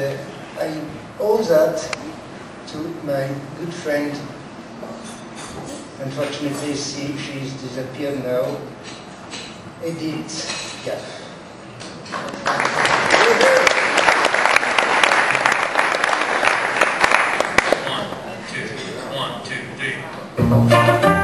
uh, I owe that to my good friend. Unfortunately, she, she's disappeared now. Edith Piaf. One, two, one, two, three.